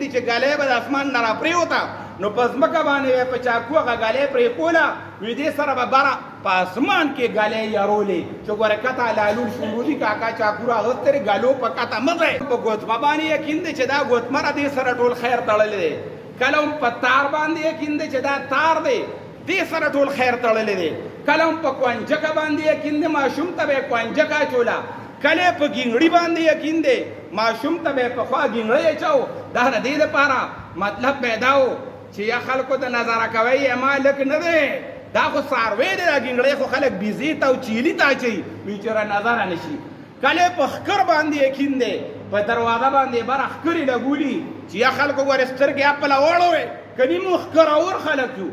دي چې ګلې به د اسمان نه راپریوته نو په ځمکه باندې به په چاقو هغه ګلې پرې کوله نو دې سره به بره په اسمان کې ګلې یارولې چې ګوره کته لالول شروع دي کاکا چاقو راغسترې ګلو په کته مزه په ګوتمه باندې یقین دی چې دا ګوتمه را دې سره ټول خیر تړلی دی کله هم په تار باندې یقین دی چې دا تار دی دې سره ټول خیر تړلی دی کله هم په کوانجکه باندې یقین دی ماشوم ته به کوانجکه چوله کله په ګینګړي باندې یقین دی ماشوم ته به په خوا ګینګړی اچاو دا د دې لپاره مطلب پیدا و چې یا خلکو ته نظر کوي یا ما لک نه دی دا خو ساروی دی دا ګینګړی خو خلک بیزی ته او چیلی ته اچوي وی چې را نظر نه شي کله په ښکر باندې یقین دی په دروازه باندې بر ښکرې لګولي چې یا خلکو ګورې سترګې خپله وړوې کنی مو ښکراور خلک یو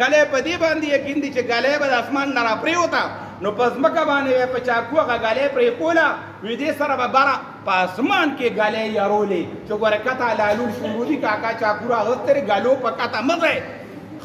کله په دې باندې یقین دي چې ګلۍ به د اسمان نه راپرېوته نو په ځمکه باندې به په چاقو هغه ګلۍ پرې کوله وي دې سره به بره په اسمان کې ګلۍ یارولې چې ګوره کته لالول شروع دي کاکا چاقو راغسترې ګلو په کته مه ځئ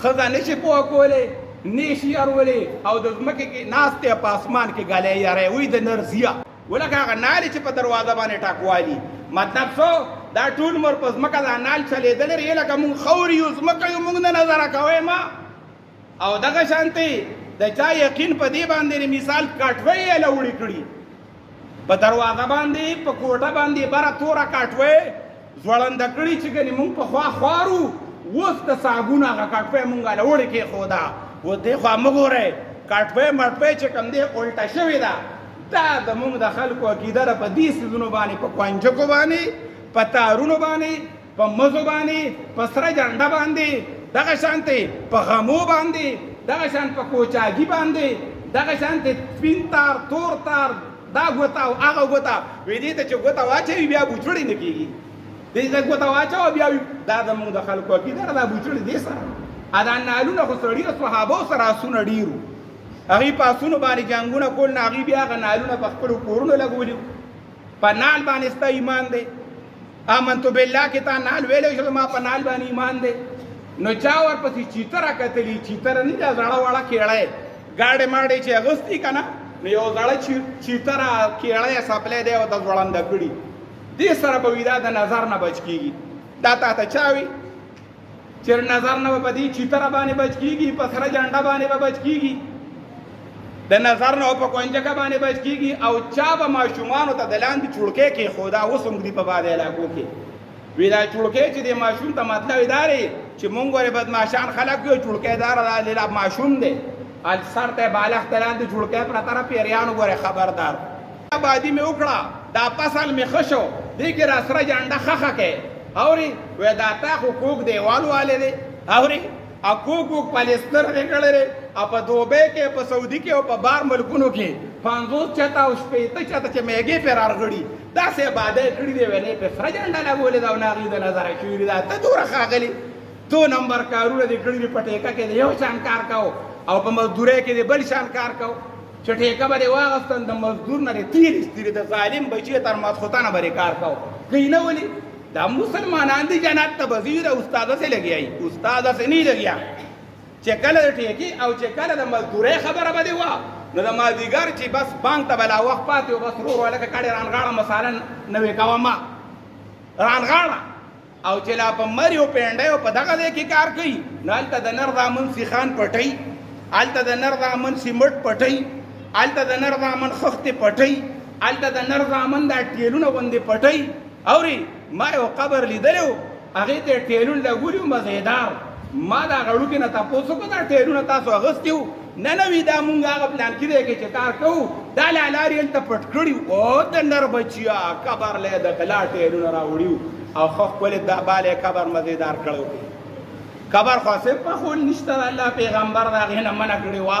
ښځه نه شي پوه کولی نه شي یارولې او د ځمکې کې ناست دی په اسمان کې ګلۍ یاری وي د نرزیه ولکه هغه نالې چې په دروازه باندې ټاکوالي مطلب څو دا ټول مر په ځمکه دا نال چلېدل ری لکه مونږ خور یو ځمکه یو مونږ نه نظر کوي ما او دغه شانتي د چا یقین په دې باندې مثال کاټوي یې لوړې کړي په دروازه باندې په کوټه باندې بره توره کاټوي ځوړند کړي چې ګنې مونږ په خوا خوارو اوس د صابون هغه کټپه مونږه لوړې کې خودا و دې خوا مګوره کټپه مټپه چې کم دې الټه شوې ده دا د مونږ د خلکو عقیده را په دې سيزونو باندې په کوانجکو باندې په تارونو باندې په مزو باندې په سره جنډه باندې دغه شانته په غمو باندې دغه شان په کوچاګي باندې دغه شانته سپین تار تور تار دا ګوته او هغه ګوته وې دې ته چې ګوته واچوي بیا بوچړې نه کېږي دې ته ګوته واچوه بیا وي دا زموږ د خلکو عقیده ده دا بوچړې دې سره ادا نالونه خو سړي او صحابو سره آسونه ډېر وو هغوی په آسونو باندې جنګونه کول نه هغوی بیا هغه نالونه په خپلو کورونو لګولي په نال باندې ستا ایمان دی امنت بالله کې تا نال ویلې شو ما په نال باندې ایمان دی نو چا ورپسې چیتره کتلی چیتره نه دا زړه وړه کېړی ګاډې ماډې چې اغوستي که نه نو یو زړه چیتره کېړی سپلی دی ورته ځوړنده کړي دې سره به وي دا د نظر نه بچ کېږي دا تا ته چا وي چر نظر نه په دې چیتر باندې بچ کیږي په سره جنډه باندې به بچ کیږي د نظر نه په کونجګه باندې بچ کیږي او چا به ماشومان ته دلان دي چړکې کې خدا وسم دي په باندې علاقو کې ویلا چړکې چې د ماشوم ته مطلب ادارې چې مونږ ور بدمعشان خلک یو چړکې دار لاله ماشوم دی السر ته بالغ تلان دي چړکې پر طرف پیریان غره خبردار آبادي مې وکړه، دا فصل مې ښه شو، دې کې را سره جانډه خښه کړئ، اورې، وایي دا تا خو کوږ دېوال والی دی، اورې، او کوږ کوږ پلېستر دې کړی دی، او په دوبۍ کې، په سعودي کې او په بار ملکونو کې پنځوس چته او شپېته چته چې مېږې پرې رارغړي، داسې آبادۍ کړې دي، وایي نه یې پرې سره جانډه لګولې ده او نه هغوی د نظره شوي دي، دا ته دوره ښاغلی، دو نمبر کارونه دې کړي دي، په ټېکه کې دې یو شان کار کاوه او په مزدورۍ کې دې بل شان کار کاوه. چې ټیکه به دې واغستل د مزدور نه دې تېر ایستلي د ظالم بچي یې تر ماسخوتنه به دې کار کاوه که یې نه ولي دا مسلمانان دي جنت ته به ځي د استاد هسې لګیا یي استاد هسې نه لګیا چې کله د ټیکې او چې کله د مزدورۍ خبره به دې وه نو د مازدیګر چې بس بانک ته به لا وخت پاتې و بس ورور هلکه کډې رانغاړه مثلا نوې کوه ما رانغاړه او چې لا په مری او پینډه او په دغه ځای کې کار کوي نو هلته د نر دامن سیخان پټي هلته د نر دامن سیمټ پټي هلته د نر دامن خښتې پټي هلته د نر دامن دا ټیلونه غوندې پټي اوري ما یو قبر لیدلو هغه ته ټیلون لګولیو مزیدار ما دا غړو کې نه تاسو کو دا ټیلونه تاسو اغستیو نه نه وی دا مونږ هغه پلان کې دی کې چې کار کوو دا لالا ریل ته پټ کړیو او د نر بچیا قبر له د غلا ټیرونه راوړیو او خو خپل د باله قبر مزیدار کړو قبر خاصه په خول نشته الله پیغمبر دا غنه منع کړی وا